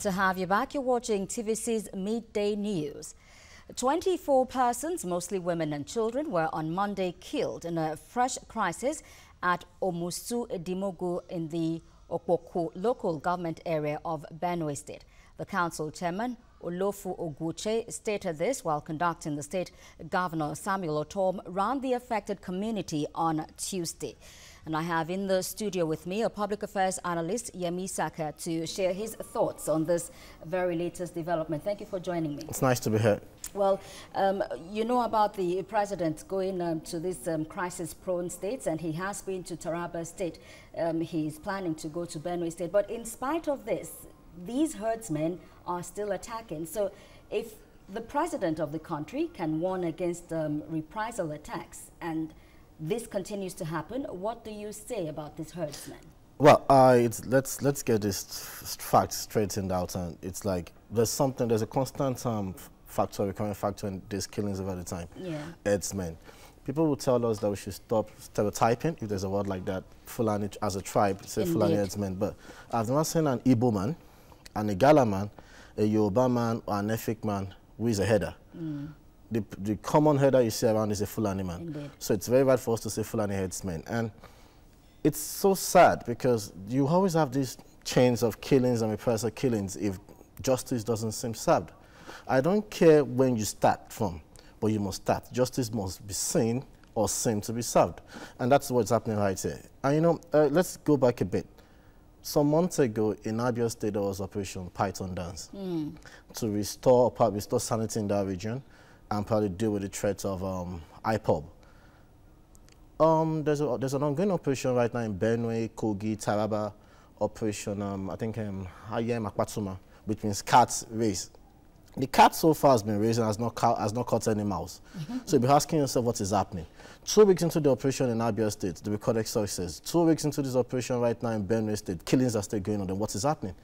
to have you back. You're watching TVC's Midday News. 24 persons, mostly women and children, were on Monday killed in a fresh crisis at Omusu Edimogu in the Okpokwu local government area of Benue State. The council chairman, Olofu Oguche, stated this while conducting the state governor Samuel Ortom around the affected community on Tuesday. And I have in the studio with me a public affairs analyst, Yemi Saka, to share his thoughts on this very latest development. Thank you for joining me. It's nice to be here. Well, um, you know about the president going um, to these um, crisis-prone states, and he has been to Taraba State. Um, he's planning to go to Benue State. But in spite of this, these herdsmen are still attacking. So if the president of the country can warn against um, reprisal attacks and this continues to happen, what do you say about these herdsmen? Well, uh, let's let's get this fact straightened out, and it's like there's something, there's a constant um, factor, recurring factor in these killings over the time. Yeah, herdsmen. People will tell us that we should stop stereotyping, if there's a word like that, Fulani as a tribe, say Indeed. Fulani herdsmen. But I've never seen an Igbo man, an Igala man, a Yoruba man, or an Efik man who is a header. Mm the, the common header you see around is a Fulani man. Indeed. So it's very bad for us to say Fulani headsmen. And it's so sad because you always have these chains of killings and reprisal killings if justice doesn't seem served. I don't care when you start from, but you must start. Justice must be seen or seem to be served. And that's what's happening right here. And you know, uh, let's go back a bit. Some months ago, in Abia State, there was Operation Python Dance mm. to restore, restore sanity in that region and probably deal with the threats of um, IPOB. Um, there's, a, there's an ongoing operation right now in Benue, Kogi, Taraba, operation, um, I think, um, which means cats race. The cat so far has been raised and has not, has not caught any mouse. Mm -hmm. So you'll be asking yourself what is happening. Two weeks into the operation in Abia State, the recorded success. Two weeks into this operation right now in Benue State, killings are still going on. Then what is happening?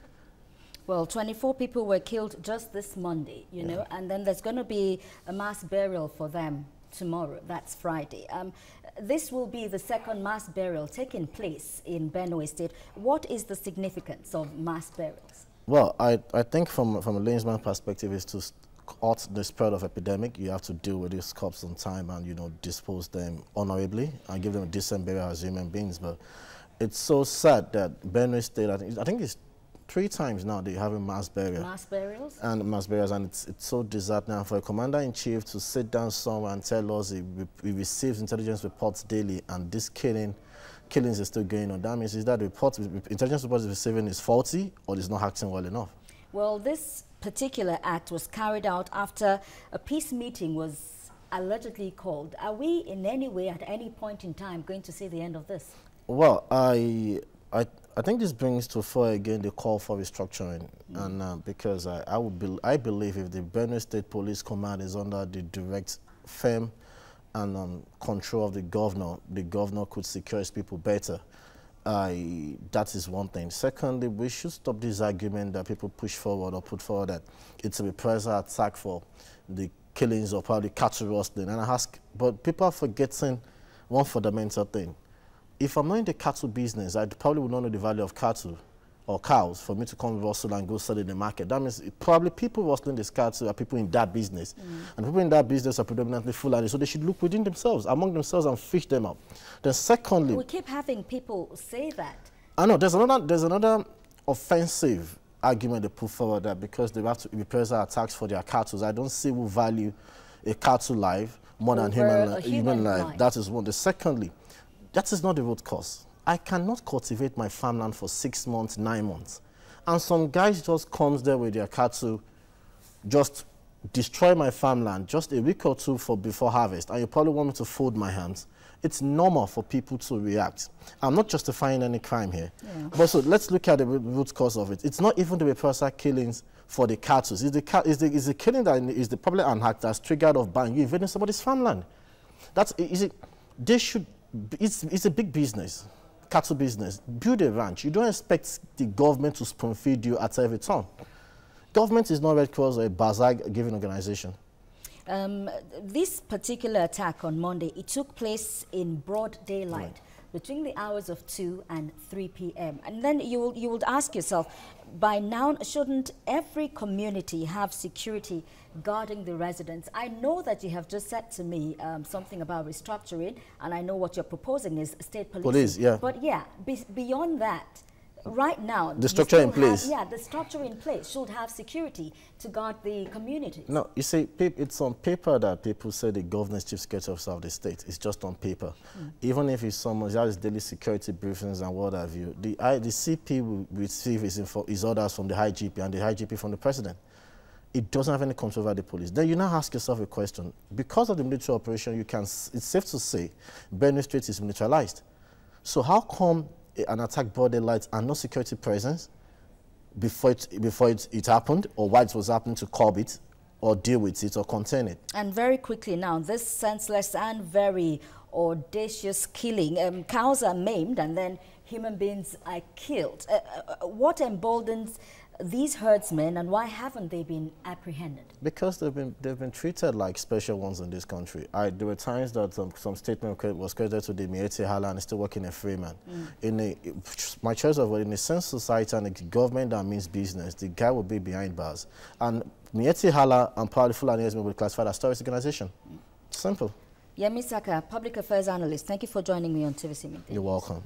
Well, 24 people were killed just this Monday, you yeah. know, and then there's going to be a mass burial for them tomorrow. That's Friday. Um, this will be the second mass burial taking place in Benue State. What is the significance of mass burials? Well, I, I think from, from a layman perspective is to halt the spread of epidemic, you have to deal with these cops on time and, you know, dispose them honorably and give them a decent burial as human beings. But it's so sad that Benue State, I think, I think it's three times now they're having mass burial. Mass burials? And mass burials, and it's, it's so disheartening for a commander-in-chief to sit down somewhere and tell us he, he receives intelligence reports daily and this killing killings is still going on. That means is that the report, intelligence reports receiving is faulty or is not acting well enough? Well, this particular act was carried out after a peace meeting was allegedly called. Are we in any way at any point in time going to see the end of this? Well, I I, I think this brings to fore again the call for restructuring, mm. and uh, because I, I would be, I believe if the Benue State Police Command is under the direct firm and um, control of the governor, the governor could secure his people better. I, that is one thing. Secondly, we should stop this argument that people push forward or put forward that it's a reprisal attack for the killings of probably cattle rustling. And I ask, but people are forgetting one fundamental thing if I'm not in the cattle business, I probably would not know the value of cattle or cows for me to come rustle and go sell in the market. That means probably people rustling this cattle are people in that business. Mm. And people in that business are predominantly Fulani, so they should look within themselves, among themselves, and fish them out. Then secondly... We keep having people say that. I know. There's another, there's another offensive argument they put forward that because they have to be present attacks for their cattle, I don't see who value a cattle life more Over than human, human, human life. life. That is one. The secondly, that is not the root cause. I cannot cultivate my farmland for six months, nine months. And some guys just comes there with their cattle, just destroy my farmland just a week or two for before harvest, and you probably want me to fold my hands. It's normal for people to react. I'm not justifying any crime here. Yeah. But so let's look at the root cause of it. It's not even the reprisal killings for the cattle. It's the, it's the, it's the killing that is the probably an act that's triggered of buying you invading somebody's farmland. That's, is it, they should it's, it's a big business, cattle business. Build a ranch. You don't expect the government to spoon feed you at every turn. Government is not Red Cross or a bazaar giving organization. Um, this particular attack on Monday, it took place in broad daylight. Right between the hours of 2 and 3 p.m. And then you will, you will ask yourself, by now, shouldn't every community have security guarding the residents? I know that you have just said to me um, something about restructuring, and I know what you're proposing is state police. Police, yeah. But yeah, be beyond that, right now the structure in place have, yeah the structure in place should have security to guard the community no you see it's on paper that people say the governor's chief security officer of the state it's just on paper mm. even if it's someone who has daily security briefings and what have you the I, the cp will receive his, info, his orders from the IGP and the IGP from the president it doesn't have any control over the police. Then you now ask yourself a question. Because of the military operation, you can, it's safe to say Benue State is militarized. So how come an attack broad daylight and no security presence before it, before it, it happened or while it was happening to curb it or deal with it or contain it. And very quickly now, this senseless and very audacious killing, um, cows are maimed and then human beings are killed. Uh, uh, what emboldens these herdsmen and why haven't they been apprehended? Because they've been they've been treated like special ones in this country. I, there were times that um, some statement was credited to the Miyetti Allah and still working in Freeman. Mm. In a, my choice of in a sense society and a government that means business, the guy will be behind bars. And Miyetti Allah and Proudly Fulani will be classified as terrorist organization. Mm. Simple. Yemi Saka, public affairs analyst, thank you for joining me on TVC Midday. You're welcome.